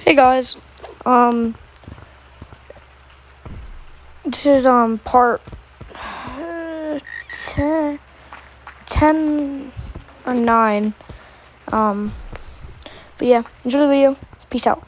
Hey guys, um, this is um part uh, 10, 10 or 9, um, but yeah, enjoy the video, peace out.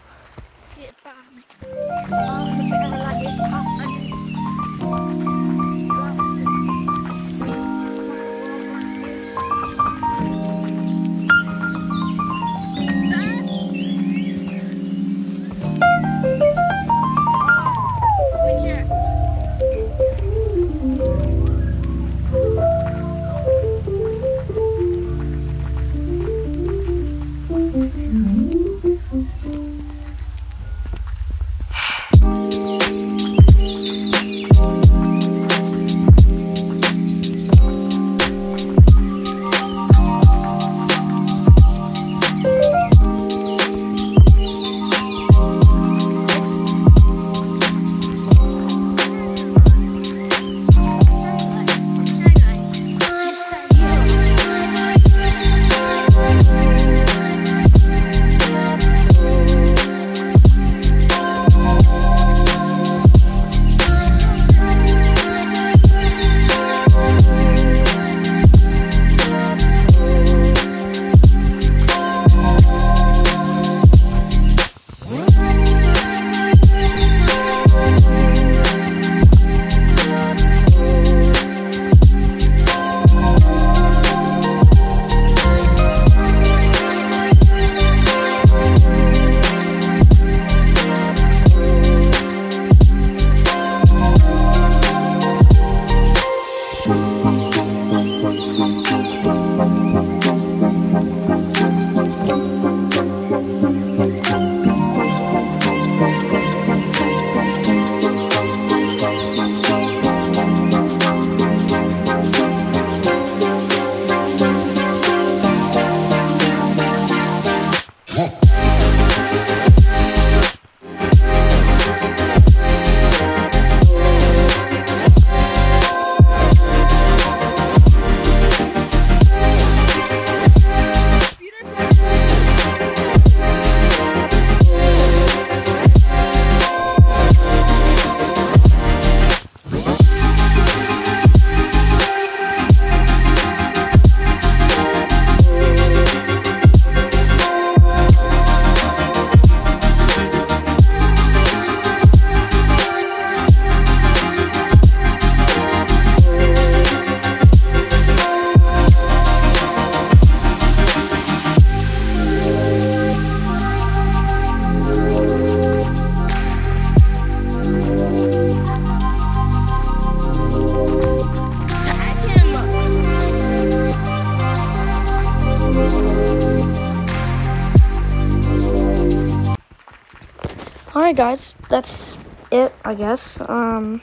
Alright guys, that's it, I guess. Um,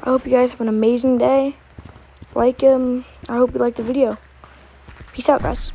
I hope you guys have an amazing day. Like, um, I hope you liked the video. Peace out, guys.